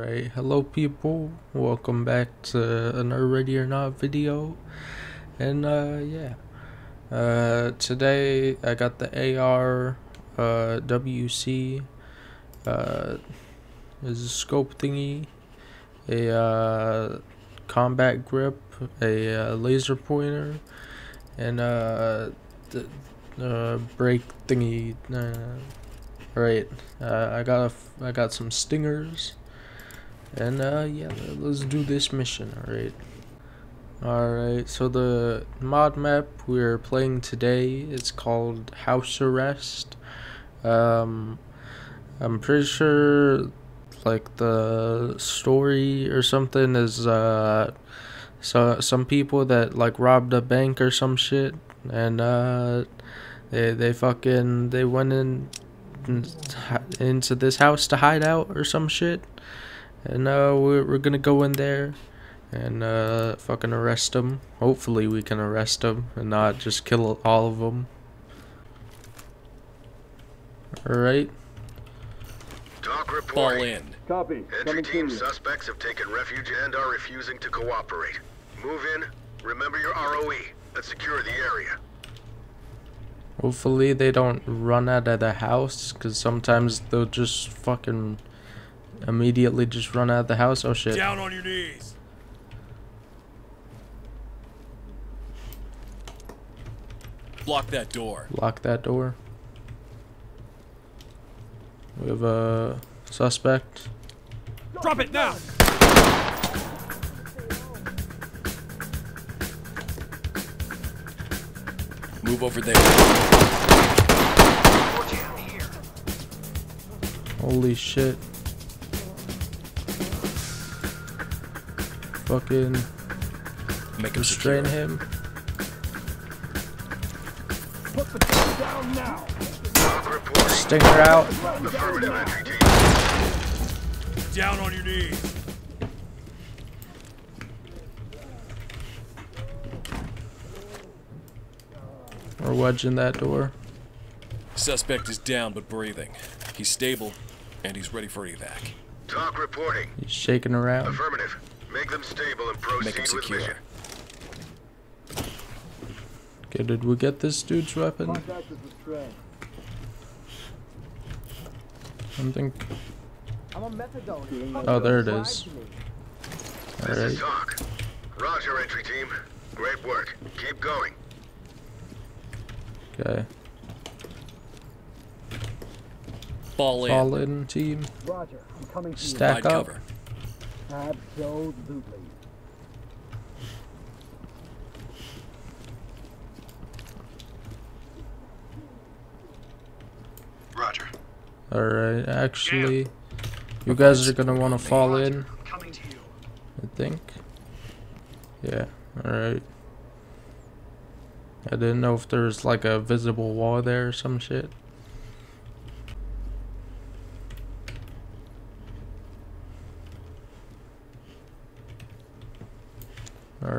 Alright, hello people, welcome back to another Ready or Not video, and uh, yeah, uh, today I got the AR, uh, WC, uh, is a scope thingy, a, uh, combat grip, a, uh, laser pointer, and, uh, the, uh, brake thingy, uh, Right, uh, I got a, I got some stingers, and uh, yeah, let's do this mission. All right, all right. So the mod map we're playing today is called House Arrest. Um, I'm pretty sure like the story or something is uh, so some people that like robbed a bank or some shit, and uh, they they fucking they went in into this house to hide out or some shit. And uh, we're, we're gonna go in there and uh, fucking arrest them. Hopefully we can arrest them and not just kill all of them. Alright. Talk Fall in. Copy. Entry Coming team suspects have taken refuge and are refusing to cooperate. Move in. Remember your ROE. Let's secure the area. Hopefully they don't run out of the house because sometimes they'll just fucking immediately just run out of the house. Oh shit. Down on your knees. Block that door. Lock that door. We have a suspect. Drop it now. Move over there. Holy shit. Fucking Make him restrain secure. him. Put the gun down now. Stinger out. Affirmative entry team. Down on your knees. We're wedging that door. Suspect is down but breathing. He's stable and he's ready for evac. TOC reporting. He's shaking around. Affirmative. Make them stable and proceed Make him with secure. mission. Okay, did we get this dude's weapon? Contact is restrained. I think. I'm a methadone. Oh, there it is. This Alright. is TOC. Roger, entry team. Great work. Keep going. Okay. Fall in. Fall in, team. Roger. I'm coming to Stack Provide up. cover. You. Absolutely. Roger. Alright, actually, you guys are gonna want to fall in, Coming to you. I think. Yeah, alright. I didn't know if there was like a visible wall there or some shit.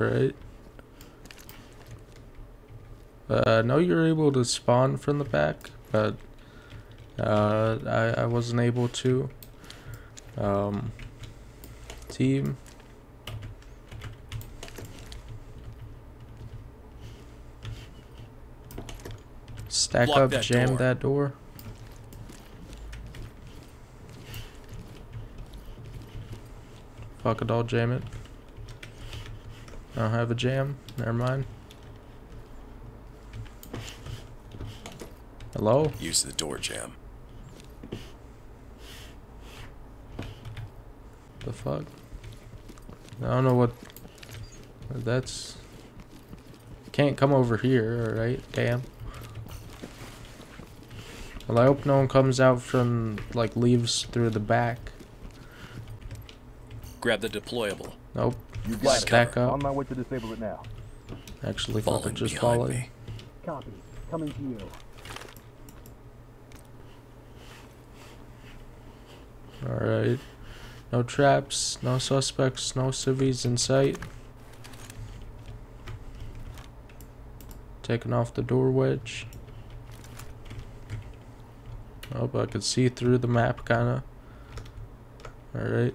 Alright. Uh, I know you're able to spawn from the back, but uh, I, I wasn't able to. Um, team. Stack Block up, that jam door. that door. Fuck it, I'll jam it. I don't have a jam. Never mind. Hello? Use the door jam. The fuck? I don't know what. That's. Can't come over here, alright? Damn. Well, I hope no one comes out from, like, leaves through the back. Grab the deployable. Nope. You got Stack cover. up. On my way to disable it now. Actually, Fall fucking in just behind me. Copy. Coming to you. Alright. No traps, no suspects, no civvies in sight. Taking off the door wedge. Oh, but I could see through the map, kinda. Alright.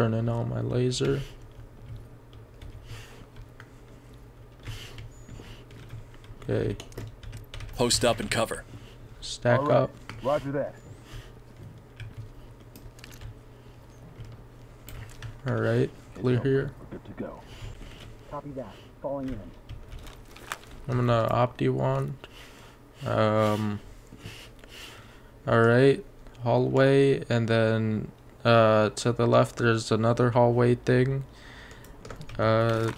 Turning on my laser. Okay, Post up and cover. stack All right. up. Roger that. Alright, clear here. We're good to go. Copy that. Falling in. I'm gonna opti wand. Um. Alright, hallway, and then uh, to the left there's another hallway thing. Uh,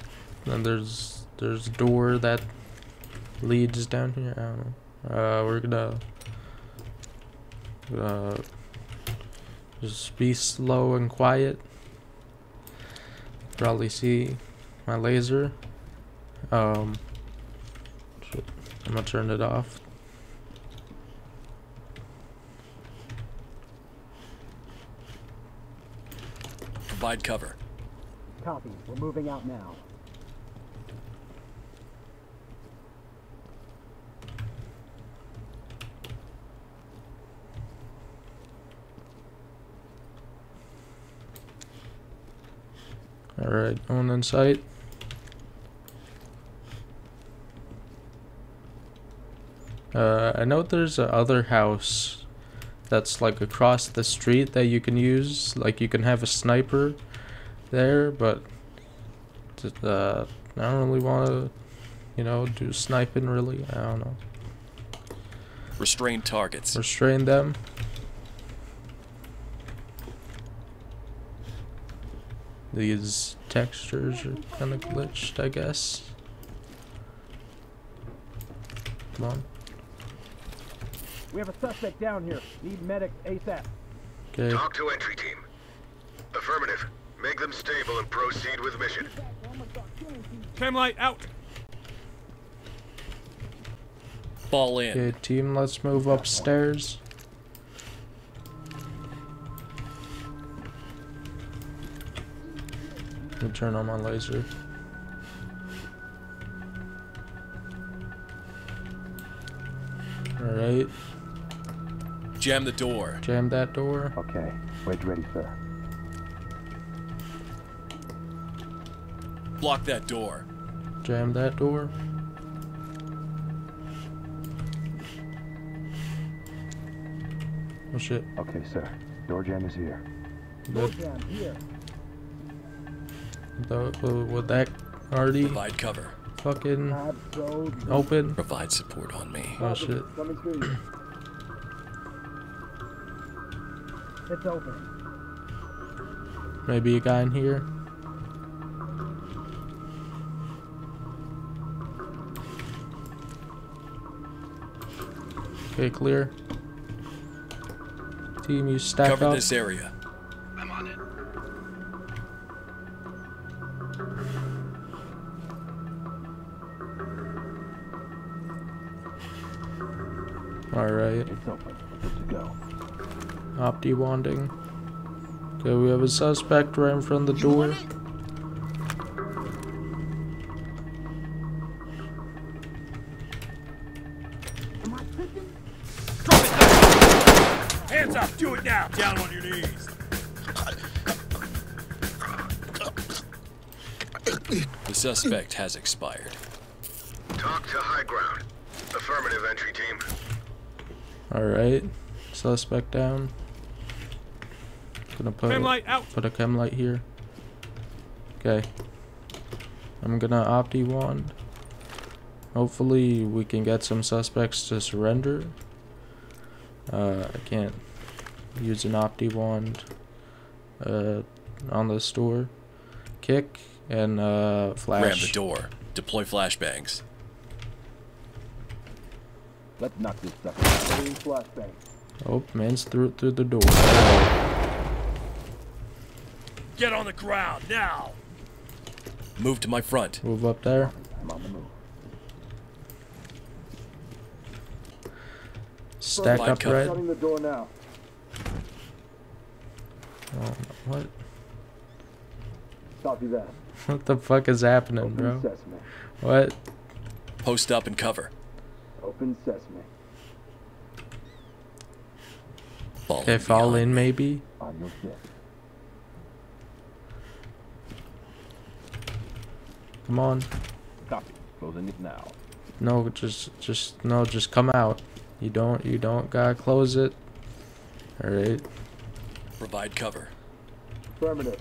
and there's there's a door that leads down here. Uh, we're gonna uh, just be slow and quiet. Probably see my laser. Um. I'm gonna turn it off. Provide cover. Copy. We're moving out now. Alright, on in sight. Uh, I know there's a other house that's like across the street that you can use. Like you can have a sniper there, but uh, I don't really want to, you know, do sniping really. I don't know. Restrain targets. Restrain them. These textures are kind of glitched, I guess. Come on. We have a suspect down here. Need medics ASAP. Okay. TOC to entry team. Affirmative. Make them stable and proceed with mission. Chem light out. Fall in. Okay, team, let's move upstairs. Let me turn on my laser. Alright, Jam the door. jam that door. Okay. Wedge ready, sir. Block that door. Jam that door. Oh shit. Okay, sir. Door jam is here. Door jam here. the, uh, would that already Provide cover. fucking Absolutely. open? Provide support on me. Oh shit. It's open. Maybe a guy in here. Okay, clear. Team, you stack Cover up. this area. I'm on it. Alright. It's open. Opti wanding. Okay, we have a suspect right in front of the door. Hands up! Do it now! Down on your knees! The suspect has expired. TOC to high ground. Affirmative entry team. Alright. Suspect down. Gonna put Chem light out! put a chem light here. Okay. I'm gonna opti wand. Hopefully we can get some suspects to surrender. Uh, I can't use an opti wand uh, on the store. Kick and uh, flash. Ram the door. Deploy flashbangs. Let's knock this sucker out. Getting flashbang. Oh, man's through through the door. Get on the ground now! Move to my front. Move up there. I'm on the move. Stack Provide up cover. red. Shutting the door now. Oh, what? Copy that. What the fuck is happening, Open bro? sesame. What? Post up and cover. Open sesame. Fall Okay, in fall in maybe. On your six. Come on. Copy. Closing it now. No, just, just, no, just come out. You don't, you don't gotta close it. Alright. Provide cover. Affirmative.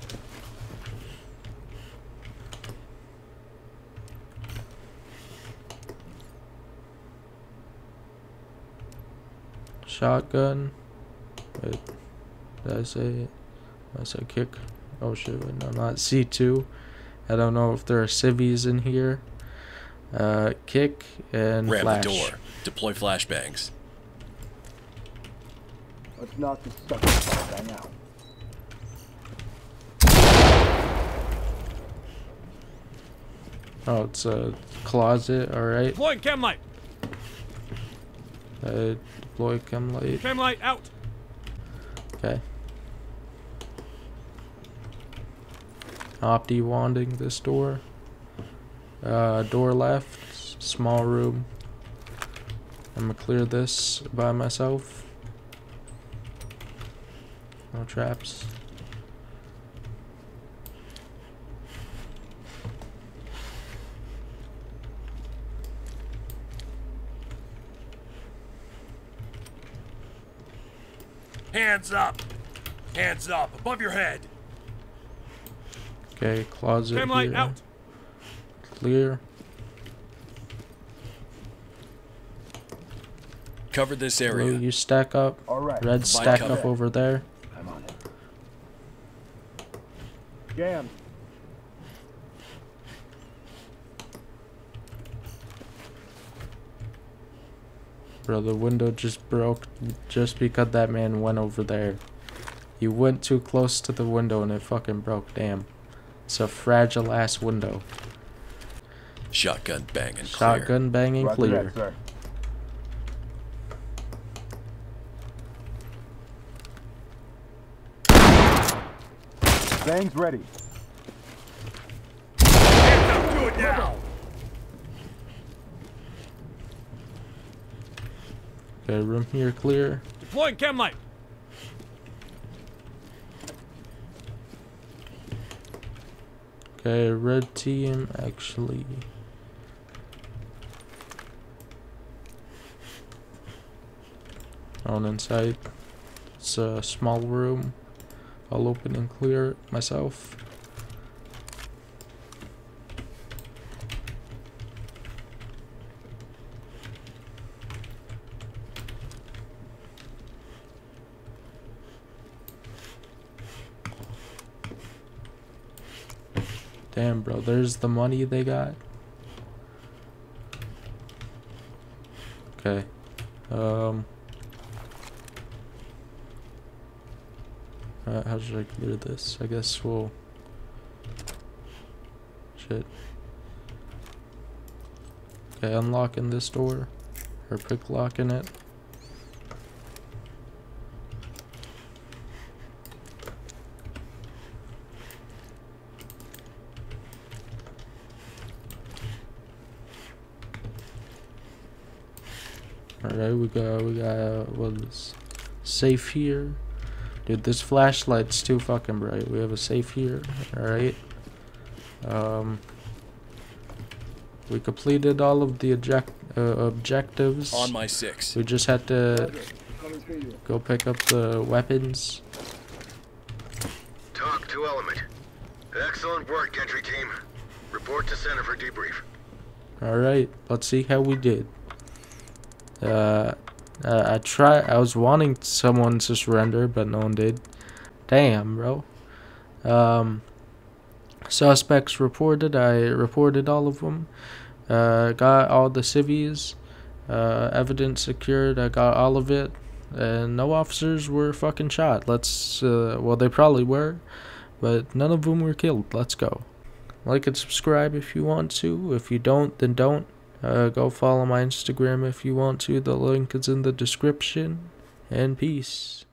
Shotgun. Wait. Did I say it? I said kick. Oh shit, wait, no, not C2. I don't know if there are civvies in here. Uh, kick and Ram flash. the door. Deploy flashbangs. Let's knock this sucker bang out. Oh, it's a closet, alright. Deploying chem light. Uh, deploy chem light. Chem light out. Okay. Opti wanding this door. Uh, door left, small room. I'm gonna clear this by myself. No traps. Hands up. Hands up. Above your head. Okay, closet Chem light here. out. Clear. Cover this Blue, area. you stack up. All right. Red, stack cover. up over there. I'm on it. Jammed. Bro, the window just broke just because that man went over there. He went too close to the window and it fucking broke. Damn. It's a fragile ass window. Shotgun banging clear. Shotgun banging Roger clear. that, sir. Bangs ready. Hands up. Do it now. Okay, room here clear. Deploying chem light. Okay, red team actually. On inside. It's a small room. I'll open and clear myself. Damn, bro, there's the money they got. Okay. Um. Uh, how should I clear this? I guess we'll. Shit. Okay, unlocking this door. Or pick locking it. Alright, we got we got what is safe here. Dude, this flashlight's too fucking bright. We have a safe here. Alright. Um we completed all of the object uh, objectives. On my six. we just had to go pick up the weapons. TOC to Element. Excellent work, entry team. Report to center for debrief. Alright, let's see how we did. Uh, uh, I try. I was wanting someone to surrender, but no one did. Damn, bro. Um, suspects reported. I reported all of them. Uh, got all the civvies. Uh, evidence secured. I got all of it. And no officers were fucking shot. Let's. Uh, well, they probably were, but none of them were killed. Let's go. Like and subscribe if you want to. If you don't, then don't. Uh, go follow my Instagram if you want to. The link is in the description. And peace.